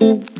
Mm-hmm.